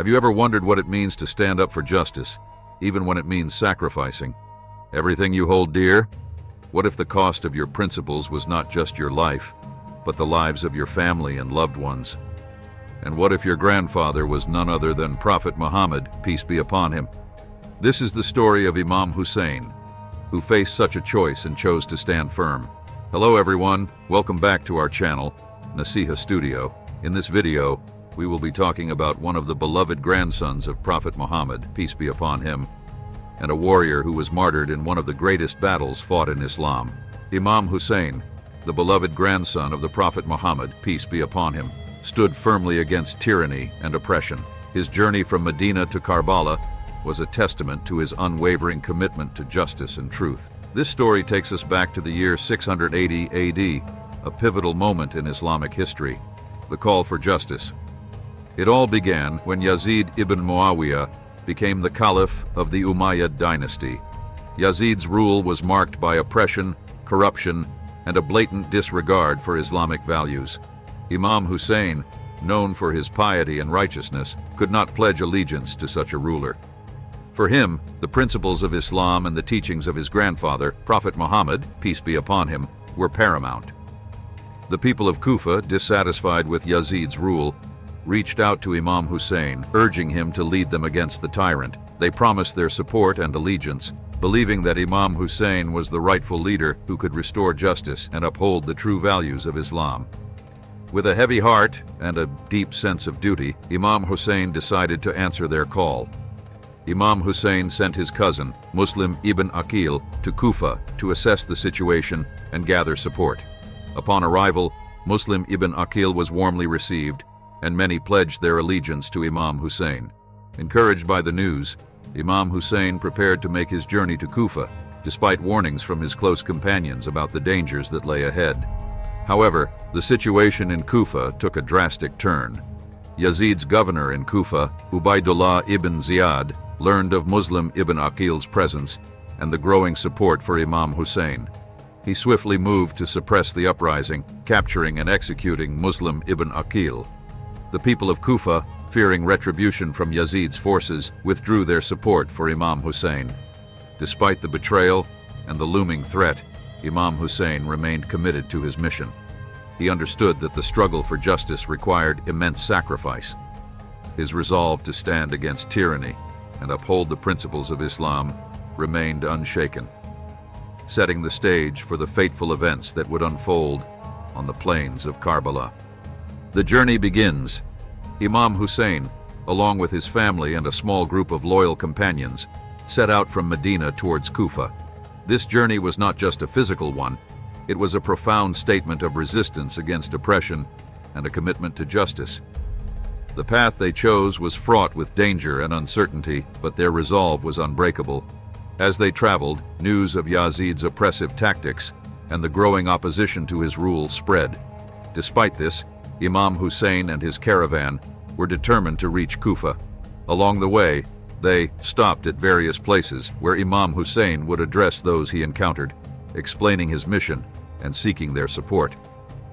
Have you ever wondered what it means to stand up for justice, even when it means sacrificing? Everything you hold dear? What if the cost of your principles was not just your life, but the lives of your family and loved ones? And what if your grandfather was none other than Prophet Muhammad, peace be upon him? This is the story of Imam Hussein, who faced such a choice and chose to stand firm. Hello everyone, welcome back to our channel, Naseeha Studio. In this video, we will be talking about one of the beloved grandsons of Prophet Muhammad, peace be upon him, and a warrior who was martyred in one of the greatest battles fought in Islam. Imam Hussein, the beloved grandson of the Prophet Muhammad, peace be upon him, stood firmly against tyranny and oppression. His journey from Medina to Karbala was a testament to his unwavering commitment to justice and truth. This story takes us back to the year 680 AD, a pivotal moment in Islamic history, the call for justice. It all began when Yazid ibn Muawiyah became the caliph of the Umayyad dynasty. Yazid's rule was marked by oppression, corruption, and a blatant disregard for Islamic values. Imam Hussein, known for his piety and righteousness, could not pledge allegiance to such a ruler. For him, the principles of Islam and the teachings of his grandfather, Prophet Muhammad, peace be upon him, were paramount. The people of Kufa, dissatisfied with Yazid's rule, reached out to Imam Hussein, urging him to lead them against the tyrant. They promised their support and allegiance, believing that Imam Hussein was the rightful leader who could restore justice and uphold the true values of Islam. With a heavy heart and a deep sense of duty, Imam Hussein decided to answer their call. Imam Hussein sent his cousin, Muslim ibn Aqil, to Kufa to assess the situation and gather support. Upon arrival, Muslim ibn Aqil was warmly received, and many pledged their allegiance to Imam Hussein. Encouraged by the news, Imam Hussein prepared to make his journey to Kufa, despite warnings from his close companions about the dangers that lay ahead. However, the situation in Kufa took a drastic turn. Yazid's governor in Kufa, Ubaidullah ibn Ziyad, learned of Muslim ibn Aqil's presence and the growing support for Imam Hussein. He swiftly moved to suppress the uprising, capturing and executing Muslim ibn Aqil. The people of Kufa, fearing retribution from Yazid's forces, withdrew their support for Imam Hussein. Despite the betrayal and the looming threat, Imam Hussein remained committed to his mission. He understood that the struggle for justice required immense sacrifice. His resolve to stand against tyranny and uphold the principles of Islam remained unshaken, setting the stage for the fateful events that would unfold on the plains of Karbala. The journey begins. Imam Hussein, along with his family and a small group of loyal companions, set out from Medina towards Kufa. This journey was not just a physical one, it was a profound statement of resistance against oppression and a commitment to justice. The path they chose was fraught with danger and uncertainty, but their resolve was unbreakable. As they traveled, news of Yazid's oppressive tactics and the growing opposition to his rule spread. Despite this, Imam Hussein and his caravan were determined to reach Kufa. Along the way, they stopped at various places where Imam Hussein would address those he encountered, explaining his mission and seeking their support.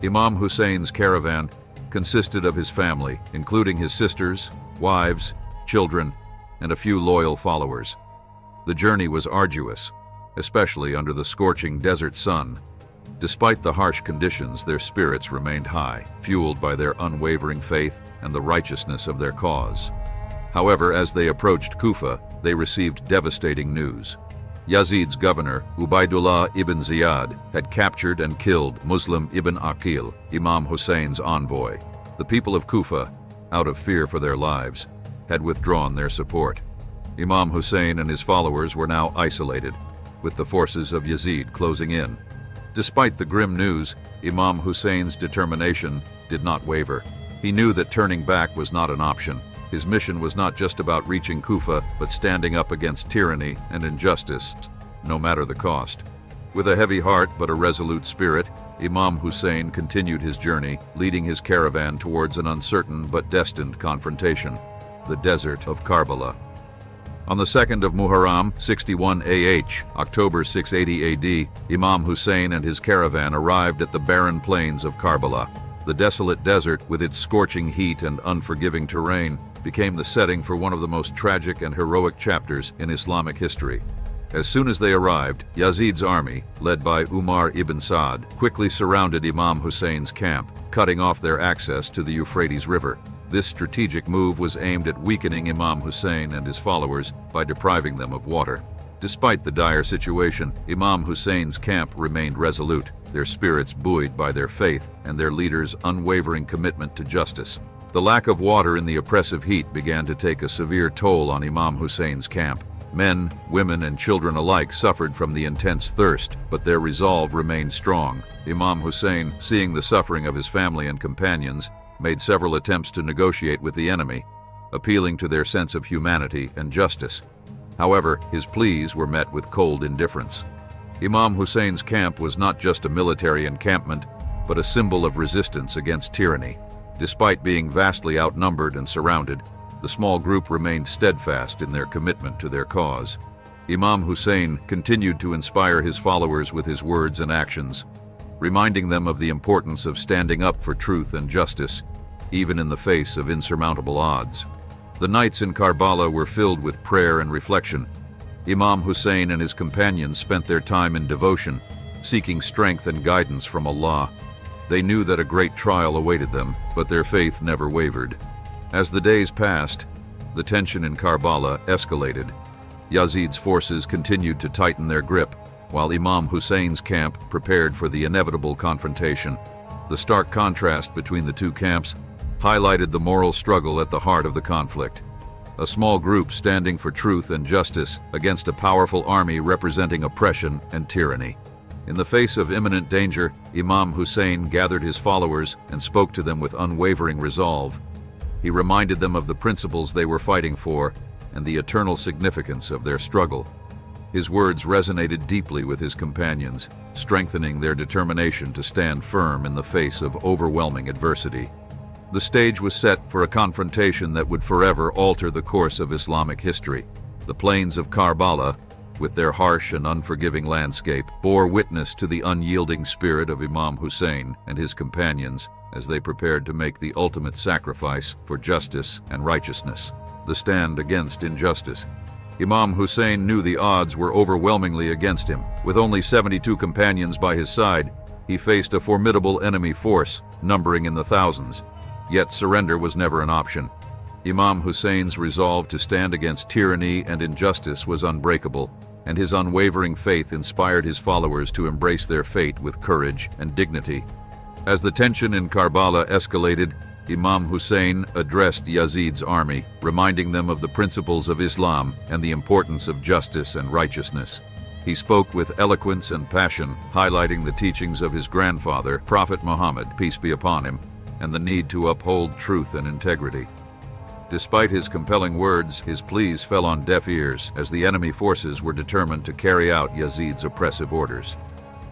Imam Hussein's caravan consisted of his family, including his sisters, wives, children, and a few loyal followers. The journey was arduous, especially under the scorching desert sun. Despite the harsh conditions, their spirits remained high, fueled by their unwavering faith and the righteousness of their cause. However, as they approached Kufa, they received devastating news. Yazid's governor, Ubaidullah ibn Ziyad, had captured and killed Muslim ibn Aqil, Imam Hussein's envoy. The people of Kufa, out of fear for their lives, had withdrawn their support. Imam Hussein and his followers were now isolated, with the forces of Yazid closing in. Despite the grim news, Imam Hussein's determination did not waver. He knew that turning back was not an option. His mission was not just about reaching Kufa, but standing up against tyranny and injustice, no matter the cost. With a heavy heart but a resolute spirit, Imam Hussein continued his journey, leading his caravan towards an uncertain but destined confrontation, the desert of Karbala. On the 2nd of Muharram, 61 AH, October 680 AD, Imam Hussein and his caravan arrived at the barren plains of Karbala. The desolate desert, with its scorching heat and unforgiving terrain, became the setting for one of the most tragic and heroic chapters in Islamic history. As soon as they arrived, Yazid's army, led by Umar ibn Sa'd, quickly surrounded Imam Hussein's camp, cutting off their access to the Euphrates River. This strategic move was aimed at weakening Imam Hussein and his followers by depriving them of water. Despite the dire situation, Imam Hussein's camp remained resolute, their spirits buoyed by their faith and their leader's unwavering commitment to justice. The lack of water in the oppressive heat began to take a severe toll on Imam Hussein's camp. Men, women, and children alike suffered from the intense thirst, but their resolve remained strong. Imam Hussein, seeing the suffering of his family and companions, made several attempts to negotiate with the enemy, appealing to their sense of humanity and justice. However, his pleas were met with cold indifference. Imam Hussein's camp was not just a military encampment, but a symbol of resistance against tyranny. Despite being vastly outnumbered and surrounded, the small group remained steadfast in their commitment to their cause. Imam Hussein continued to inspire his followers with his words and actions, reminding them of the importance of standing up for truth and justice, even in the face of insurmountable odds. The nights in Karbala were filled with prayer and reflection. Imam Hussein and his companions spent their time in devotion, seeking strength and guidance from Allah. They knew that a great trial awaited them, but their faith never wavered. As the days passed, the tension in Karbala escalated. Yazid's forces continued to tighten their grip, while Imam Hussein's camp prepared for the inevitable confrontation. The stark contrast between the two camps highlighted the moral struggle at the heart of the conflict. A small group standing for truth and justice against a powerful army representing oppression and tyranny. In the face of imminent danger, Imam Hussein gathered his followers and spoke to them with unwavering resolve. He reminded them of the principles they were fighting for and the eternal significance of their struggle. His words resonated deeply with his companions, strengthening their determination to stand firm in the face of overwhelming adversity. The stage was set for a confrontation that would forever alter the course of Islamic history. The plains of Karbala, with their harsh and unforgiving landscape, bore witness to the unyielding spirit of Imam Hussein and his companions as they prepared to make the ultimate sacrifice for justice and righteousness, the stand against injustice. Imam Hussein knew the odds were overwhelmingly against him. With only 72 companions by his side, he faced a formidable enemy force, numbering in the thousands. Yet surrender was never an option. Imam Hussein's resolve to stand against tyranny and injustice was unbreakable, and his unwavering faith inspired his followers to embrace their fate with courage and dignity. As the tension in Karbala escalated, Imam Hussein addressed Yazid's army, reminding them of the principles of Islam and the importance of justice and righteousness. He spoke with eloquence and passion, highlighting the teachings of his grandfather, Prophet Muhammad, peace be upon him, and the need to uphold truth and integrity. Despite his compelling words, his pleas fell on deaf ears as the enemy forces were determined to carry out Yazid's oppressive orders.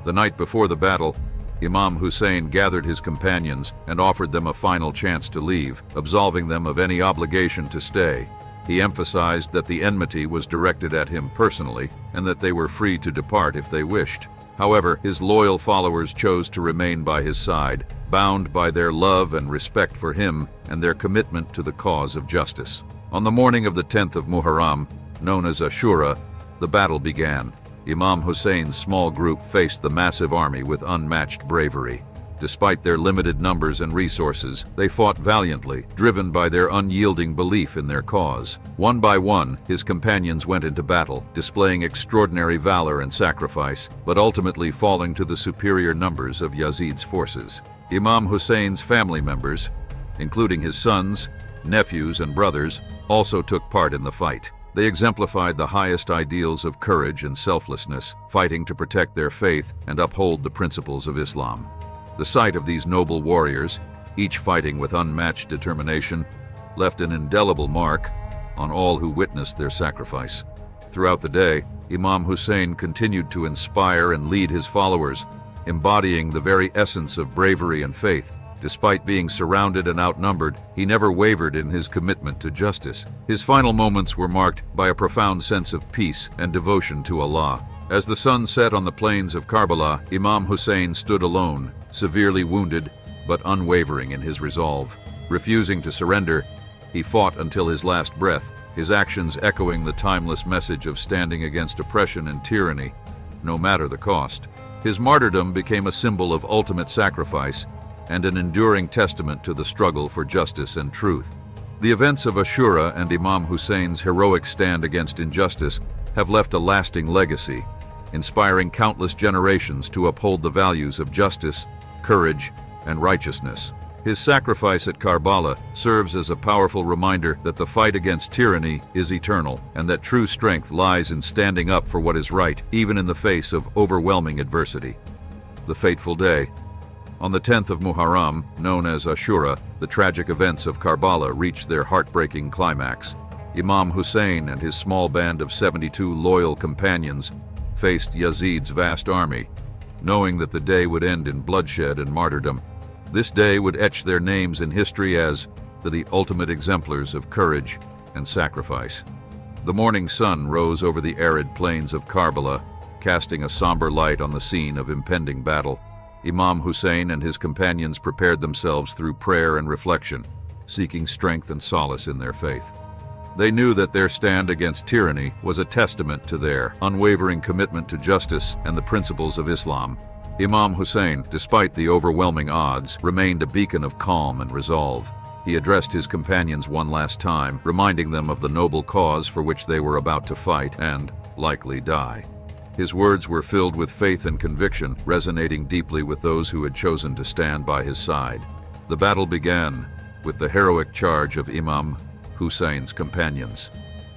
The night before the battle, Imam Hussein gathered his companions and offered them a final chance to leave, absolving them of any obligation to stay. He emphasized that the enmity was directed at him personally and that they were free to depart if they wished. However, his loyal followers chose to remain by his side, bound by their love and respect for him and their commitment to the cause of justice. On the morning of the 10th of Muharram, known as Ashura, the battle began. Imam Hussein's small group faced the massive army with unmatched bravery. Despite their limited numbers and resources, they fought valiantly, driven by their unyielding belief in their cause. One by one, his companions went into battle, displaying extraordinary valor and sacrifice, but ultimately falling to the superior numbers of Yazid's forces. Imam Hussein's family members, including his sons, nephews, and brothers, also took part in the fight. They exemplified the highest ideals of courage and selflessness, fighting to protect their faith and uphold the principles of Islam. The sight of these noble warriors, each fighting with unmatched determination, left an indelible mark on all who witnessed their sacrifice. Throughout the day, Imam Hussein continued to inspire and lead his followers, embodying the very essence of bravery and faith. Despite being surrounded and outnumbered, he never wavered in his commitment to justice. His final moments were marked by a profound sense of peace and devotion to Allah. As the sun set on the plains of Karbala, Imam Hussein stood alone, severely wounded but unwavering in his resolve. Refusing to surrender, He fought until his last breath, his actions echoing the timeless message of standing against oppression and tyranny, no matter the cost. His martyrdom became a symbol of ultimate sacrifice and an enduring testament to the struggle for justice and truth. The events of Ashura and Imam Hussein's heroic stand against injustice have left a lasting legacy, inspiring countless generations to uphold the values of justice, courage, and righteousness. His sacrifice at Karbala serves as a powerful reminder that the fight against tyranny is eternal and that true strength lies in standing up for what is right, even in the face of overwhelming adversity. The fateful day. On the 10th of Muharram, known as Ashura, the tragic events of Karbala reached their heartbreaking climax. Imam Hussein and his small band of 72 loyal companions faced Yazid's vast army. Knowing that the day would end in bloodshed and martyrdom, this day would etch their names in history as the ultimate exemplars of courage and sacrifice. The morning sun rose over the arid plains of Karbala, casting a somber light on the scene of impending battle. Imam Hussein and his companions prepared themselves through prayer and reflection, seeking strength and solace in their faith. They knew that their stand against tyranny was a testament to their unwavering commitment to justice and the principles of Islam. Imam Hussein, despite the overwhelming odds, remained a beacon of calm and resolve. He addressed his companions one last time, reminding them of the noble cause for which they were about to fight and, likely, die. His words were filled with faith and conviction, resonating deeply with those who had chosen to stand by his side. The battle began with the heroic charge of Imam Hussein's companions.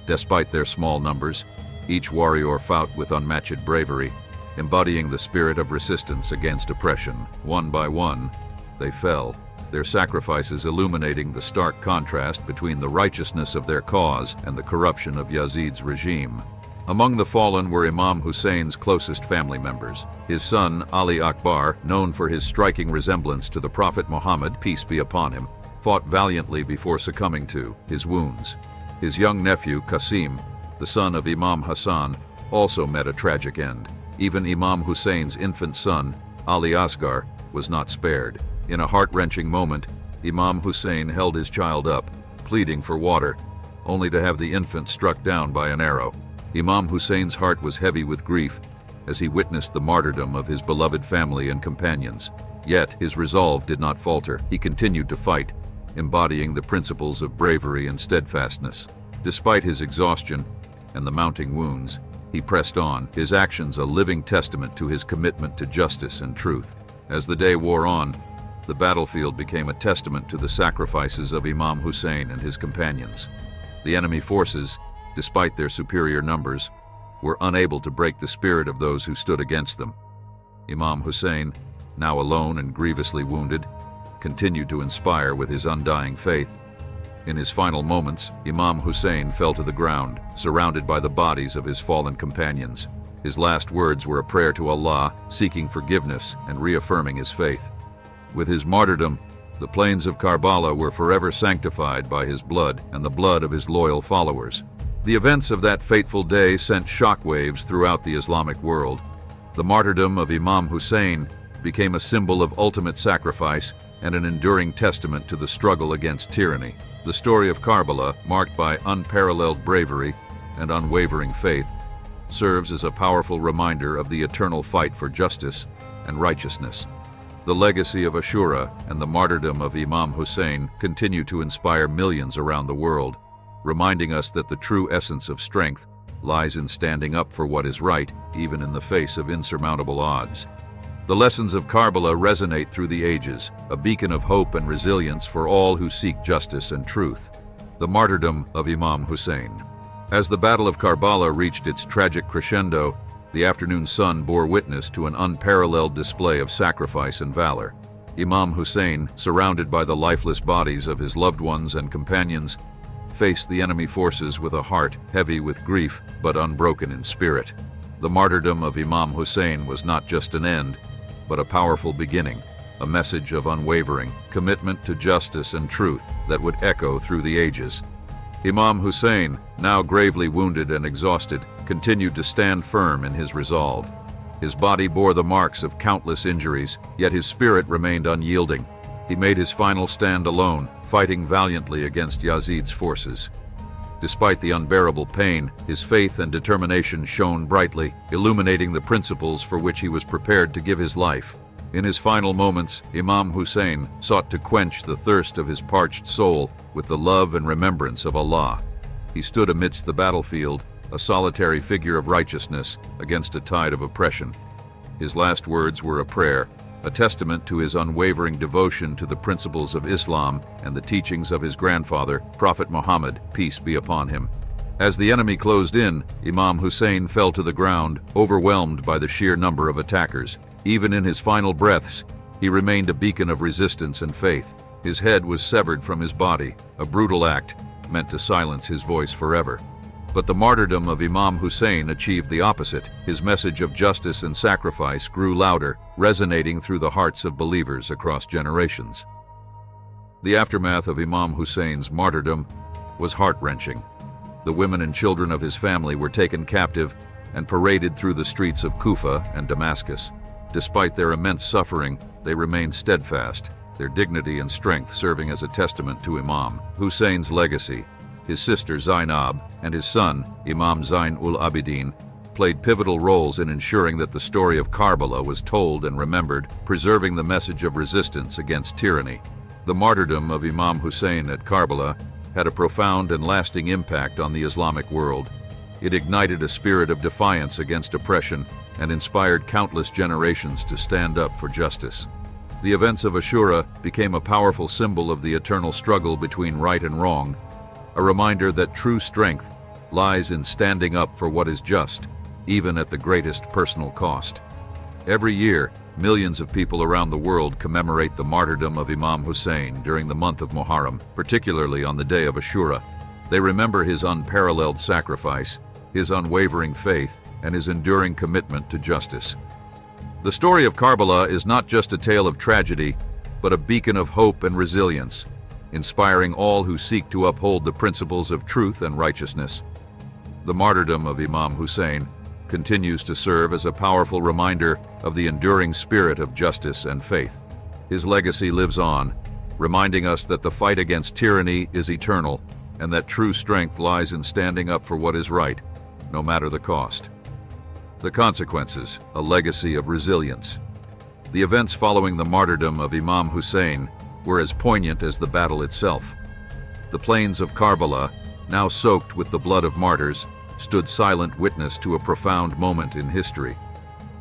Despite their small numbers, each warrior fought with unmatched bravery, embodying the spirit of resistance against oppression. One by one, they fell, their sacrifices illuminating the stark contrast between the righteousness of their cause and the corruption of Yazid's regime. Among the fallen were Imam Hussein's closest family members. His son, Ali Akbar, known for his striking resemblance to the Prophet Muhammad, peace be upon him, fought valiantly before succumbing to his wounds. His young nephew, Qasim, the son of Imam Hassan, also met a tragic end. Even Imam Hussein's infant son, Ali Asghar, was not spared. In a heart-wrenching moment, Imam Hussein held his child up, pleading for water, only to have the infant struck down by an arrow. Imam Hussein's heart was heavy with grief as he witnessed the martyrdom of his beloved family and companions. Yet his resolve did not falter. He continued to fight, embodying the principles of bravery and steadfastness. Despite his exhaustion and the mounting wounds, he pressed on, his actions a living testament to his commitment to justice and truth. As the day wore on, the battlefield became a testament to the sacrifices of Imam Hussein and his companions. The enemy forces, despite their superior numbers, were unable to break the spirit of those who stood against them. Imam Hussein, now alone and grievously wounded, continued to inspire with his undying faith. In his final moments, Imam Hussein fell to the ground, surrounded by the bodies of his fallen companions. His last words were a prayer to Allah, seeking forgiveness and reaffirming his faith. With his martyrdom, the plains of Karbala were forever sanctified by his blood and the blood of his loyal followers. The events of that fateful day sent shockwaves throughout the Islamic world. The martyrdom of Imam Hussein became a symbol of ultimate sacrifice and an enduring testament to the struggle against tyranny. The story of Karbala, marked by unparalleled bravery and unwavering faith, serves as a powerful reminder of the eternal fight for justice and righteousness. The legacy of Ashura and the martyrdom of Imam Hussein continue to inspire millions around the world, reminding us that the true essence of strength lies in standing up for what is right, even in the face of insurmountable odds. The lessons of Karbala resonate through the ages, a beacon of hope and resilience for all who seek justice and truth. The martyrdom of Imam Hussein. As the Battle of Karbala reached its tragic crescendo, the afternoon sun bore witness to an unparalleled display of sacrifice and valor. Imam Hussein, surrounded by the lifeless bodies of his loved ones and companions, faced the enemy forces with a heart heavy with grief but unbroken in spirit. The martyrdom of Imam Hussein was not just an end, but a powerful beginning, a message of unwavering commitment to justice and truth that would echo through the ages. Imam Hussein, now gravely wounded and exhausted, continued to stand firm in his resolve. His body bore the marks of countless injuries, yet his spirit remained unyielding. he made his final stand alone, fighting valiantly against Yazid's forces. Despite the unbearable pain, his faith and determination shone brightly, illuminating the principles for which he was prepared to give his life. In his final moments, Imam Hussein sought to quench the thirst of his parched soul with the love and remembrance of Allah. He stood amidst the battlefield, a solitary figure of righteousness against a tide of oppression. His last words were a prayer, a testament to his unwavering devotion to the principles of Islam and the teachings of his grandfather, Prophet Muhammad, peace be upon him. As the enemy closed in, Imam Hussein fell to the ground, overwhelmed by the sheer number of attackers. Even in his final breaths, he remained a beacon of resistance and faith. His head was severed from his body, a brutal act meant to silence his voice forever. But the martyrdom of Imam Hussein achieved the opposite. His message of justice and sacrifice grew louder, resonating through the hearts of believers across generations. The aftermath of Imam Hussein's martyrdom was heart-wrenching. The women and children of his family were taken captive and paraded through the streets of Kufa and Damascus. Despite their immense suffering, they remained steadfast, their dignity and strength serving as a testament to Imam Hussein's legacy his sister Zainab, and his son, Imam Zain ul Abidin, played pivotal roles in ensuring that the story of Karbala was told and remembered, preserving the message of resistance against tyranny. The martyrdom of Imam Hussein at Karbala had a profound and lasting impact on the Islamic world. It ignited a spirit of defiance against oppression and inspired countless generations to stand up for justice. The events of Ashura became a powerful symbol of the eternal struggle between right and wrong, a reminder that true strength lies in standing up for what is just, even at the greatest personal cost. Every year, millions of people around the world commemorate the martyrdom of Imam Hussein during the month of Muharram, particularly on the day of Ashura. They remember his unparalleled sacrifice, his unwavering faith, and his enduring commitment to justice. The story of Karbala is not just a tale of tragedy, but a beacon of hope and resilience, inspiring all who seek to uphold the principles of truth and righteousness. The martyrdom of Imam Hussein continues to serve as a powerful reminder of the enduring spirit of justice and faith. His legacy lives on, reminding us that the fight against tyranny is eternal and that true strength lies in standing up for what is right, no matter the cost. The consequences, a legacy of resilience. The events following the martyrdom of Imam Hussein were as poignant as the battle itself. The plains of Karbala, now soaked with the blood of martyrs, stood silent witness to a profound moment in history.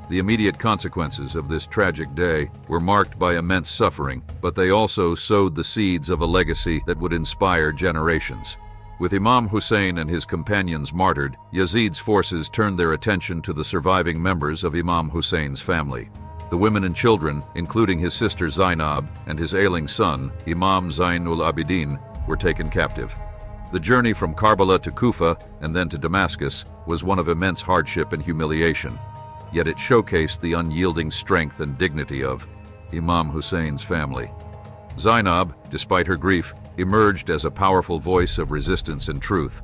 The immediate consequences of this tragic day were marked by immense suffering, but they also sowed the seeds of a legacy that would inspire generations. With Imam Hussein and his companions martyred, Yazid's forces turned their attention to the surviving members of Imam Hussein's family. The women and children, including his sister Zainab and his ailing son, Imam Zainul Abidin, were taken captive. The journey from Karbala to Kufa and then to Damascus was one of immense hardship and humiliation, yet it showcased the unyielding strength and dignity of Imam Hussein's family. Zainab, despite her grief, emerged as a powerful voice of resistance and truth,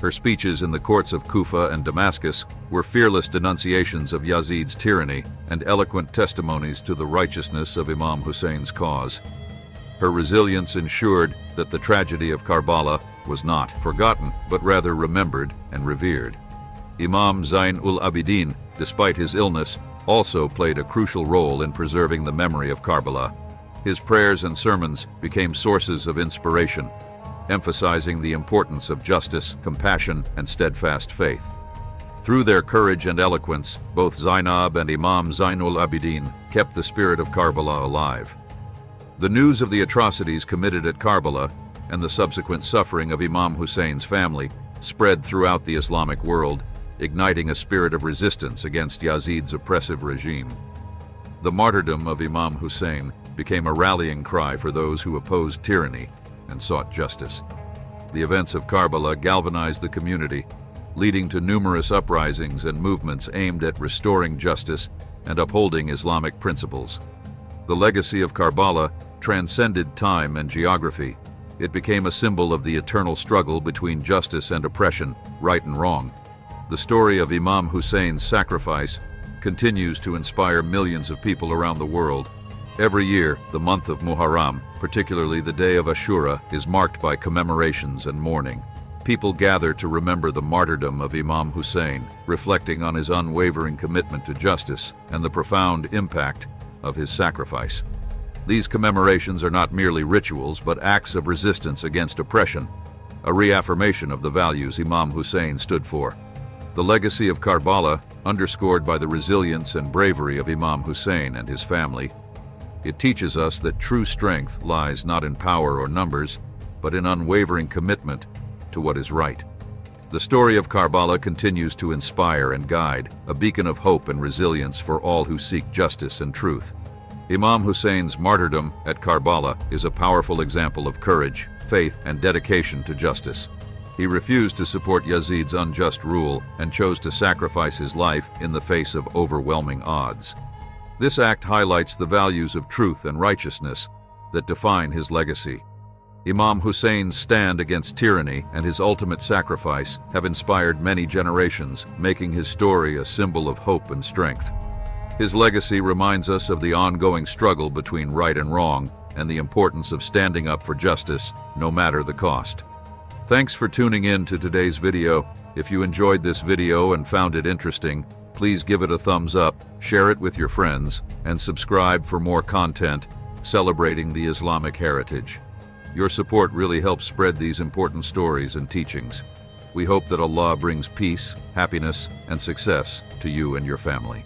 her speeches in the courts of Kufa and Damascus were fearless denunciations of Yazid's tyranny and eloquent testimonies to the righteousness of Imam Hussein's cause. Her resilience ensured that the tragedy of Karbala was not forgotten, but rather remembered and revered. Imam Zain ul Abidin, despite his illness, also played a crucial role in preserving the memory of Karbala. His prayers and sermons became sources of inspiration, emphasizing the importance of justice, compassion, and steadfast faith. Through their courage and eloquence, both Zainab and Imam Zainul Abidin kept the spirit of Karbala alive. The news of the atrocities committed at Karbala and the subsequent suffering of Imam Hussein's family spread throughout the Islamic world, igniting a spirit of resistance against Yazid's oppressive regime. The martyrdom of Imam Hussein became a rallying cry for those who opposed tyranny and sought justice. The events of Karbala galvanized the community, leading to numerous uprisings and movements aimed at restoring justice and upholding Islamic principles. The legacy of Karbala transcended time and geography. It became a symbol of the eternal struggle between justice and oppression, right and wrong. The story of Imam Hussein's sacrifice continues to inspire millions of people around the world, Every year, the month of Muharram, particularly the day of Ashura, is marked by commemorations and mourning. People gather to remember the martyrdom of Imam Hussein, reflecting on his unwavering commitment to justice and the profound impact of his sacrifice. These commemorations are not merely rituals, but acts of resistance against oppression, a reaffirmation of the values Imam Hussein stood for. The legacy of Karbala, underscored by the resilience and bravery of Imam Hussein and his family, it teaches us that true strength lies not in power or numbers, but in unwavering commitment to what is right. The story of Karbala continues to inspire and guide, a beacon of hope and resilience for all who seek justice and truth. Imam Hussein's martyrdom at Karbala is a powerful example of courage, faith, and dedication to justice. He refused to support Yazid's unjust rule and chose to sacrifice his life in the face of overwhelming odds. This act highlights the values of truth and righteousness that define his legacy. Imam Hussein's stand against tyranny and his ultimate sacrifice have inspired many generations, making his story a symbol of hope and strength. His legacy reminds us of the ongoing struggle between right and wrong and the importance of standing up for justice, no matter the cost. Thanks for tuning in to today's video. If you enjoyed this video and found it interesting, Please give it a thumbs up, share it with your friends, and subscribe for more content celebrating the Islamic heritage. Your support really helps spread these important stories and teachings. We hope that Allah brings peace, happiness, and success to you and your family.